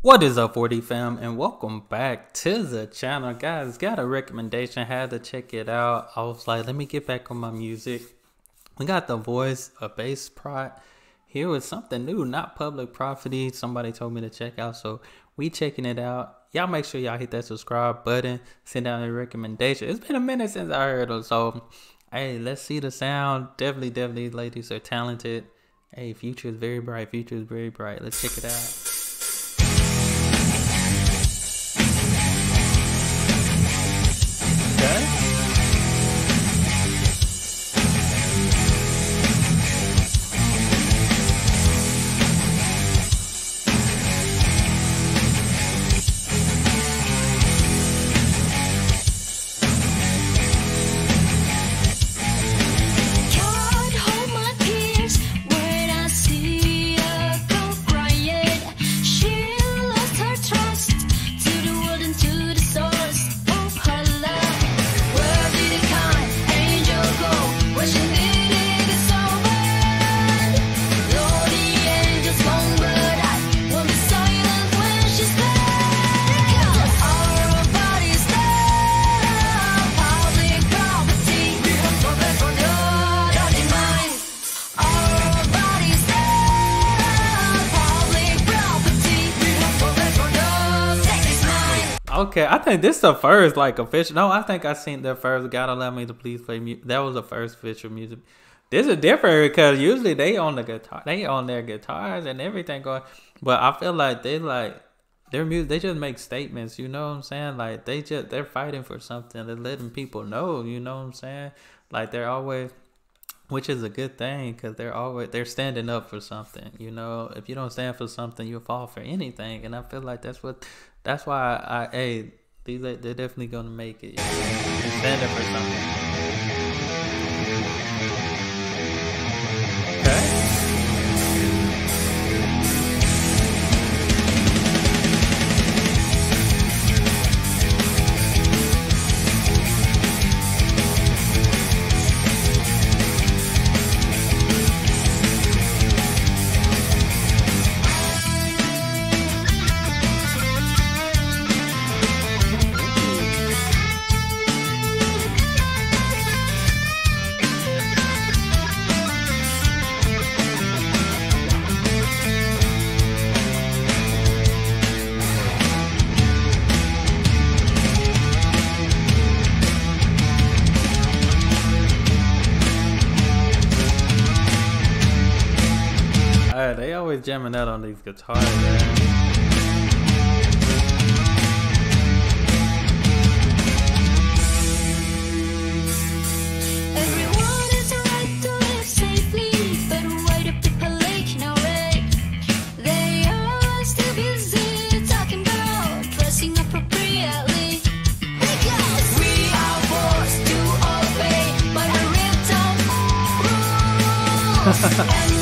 What is up, 4D fam, and welcome back to the channel. Guys, got a recommendation, had to check it out. I was like, let me get back on my music. We got the Voice of Baceprot. Here was something new, not public property. Somebody told me to check out, so we checking it out. Y'all make sure y'all hit that subscribe button, send down a recommendation. It's been a minute since I heard them, so hey, let's see the sound. Definitely, definitely, ladies are talented. Hey, future is very bright. Future is very bright. Let's check it out. Okay, I think this is the first like official. No, I think I seen the first. God allow me to please play music. That was the first official music. This is different because usually they on the guitar, they on their guitars and everything going. But I feel like they like their music. They just make statements. You know what I'm saying? Like they just they're fighting for something. They're letting people know. You know what I'm saying? Like they're always which is a good thing because they're always they're standing up for something you know? If you don't stand for something you'll fall for anything and i feel like that's what that's why i, I hey these they're definitely gonna make it they're standing for something they always jamming out on these guitars, man. Ha ha ha.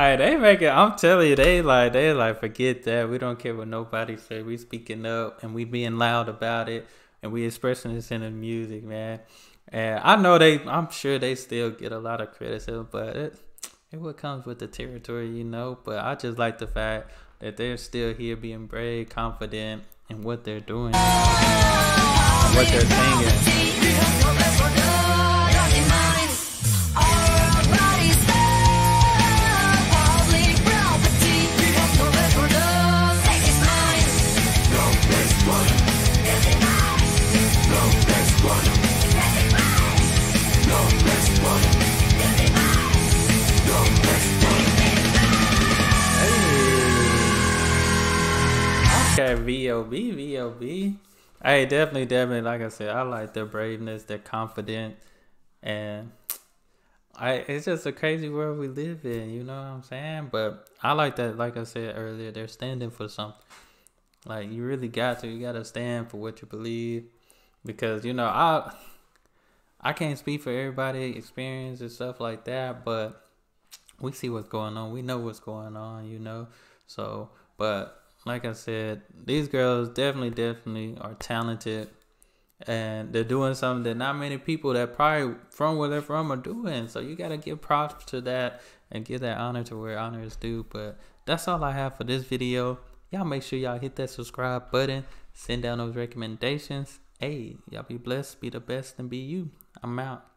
Alright, they make it. I'm telling you, they like they like forget that. We don't care what nobody say. We speaking up and we being loud about it and we expressing this in the music, man. And I know they. I'm sure they still get a lot of criticism, but it it what comes with the territory, you know. But I just like the fact that they're still here, being brave, confident in what they're doing, what they're singing. Okay, VOB, VOB. Hey, definitely, definitely. Like I said, I like their braveness, their confidence, and I it's just a crazy world we live in, you know what I'm saying? But I like that, like I said earlier, they're standing for something. Like you really got to, you got to stand for what you believe, because you know I, I can't speak for everybody' experience and stuff like that, but we see what's going on. We know what's going on, you know. So, but like I said, these girls definitely, definitely are talented and they're doing something that not many people that probably from where they're from are doing. So you gotta give props to that and give that honor to where honor is due. But that's all I have for this video. Y'all make sure y'all hit that subscribe button, send down those recommendations. Hey, y'all be blessed, be the best, and be you. I'm out.